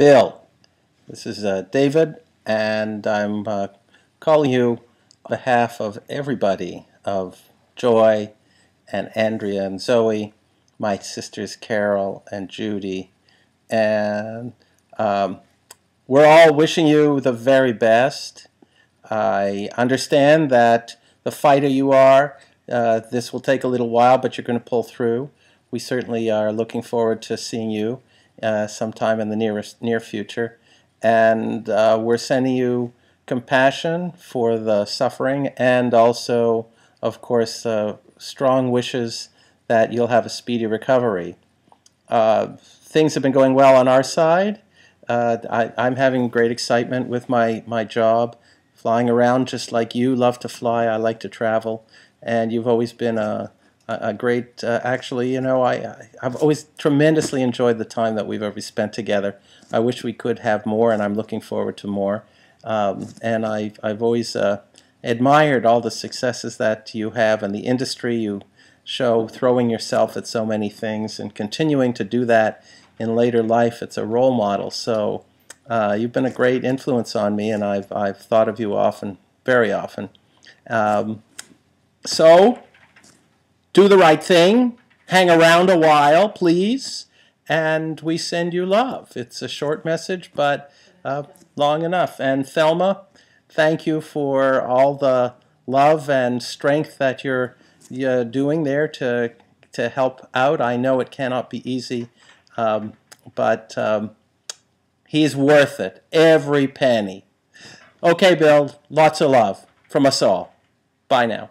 Bill, this is uh, David, and I'm uh, calling you on behalf of everybody of Joy and Andrea and Zoe, my sisters Carol and Judy, and um, we're all wishing you the very best. I understand that the fighter you are, uh, this will take a little while, but you're going to pull through. We certainly are looking forward to seeing you uh, sometime in the nearest near future, and uh, we're sending you compassion for the suffering, and also, of course, uh, strong wishes that you'll have a speedy recovery. Uh, things have been going well on our side. Uh, I, am having great excitement with my, my job, flying around just like you love to fly. I like to travel, and you've always been a, a great, uh, actually, you know, I, I've always tremendously enjoyed the time that we've ever spent together. I wish we could have more, and I'm looking forward to more. Um, and I, I've always uh, admired all the successes that you have in the industry. You show throwing yourself at so many things and continuing to do that in later life. It's a role model. So uh, you've been a great influence on me, and I've, I've thought of you often, very often. Um, so do the right thing, hang around a while, please, and we send you love. It's a short message, but uh, long enough. And Thelma, thank you for all the love and strength that you're, you're doing there to to help out. I know it cannot be easy, um, but um, he's worth it, every penny. Okay, Bill, lots of love from us all. Bye now.